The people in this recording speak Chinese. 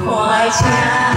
快唱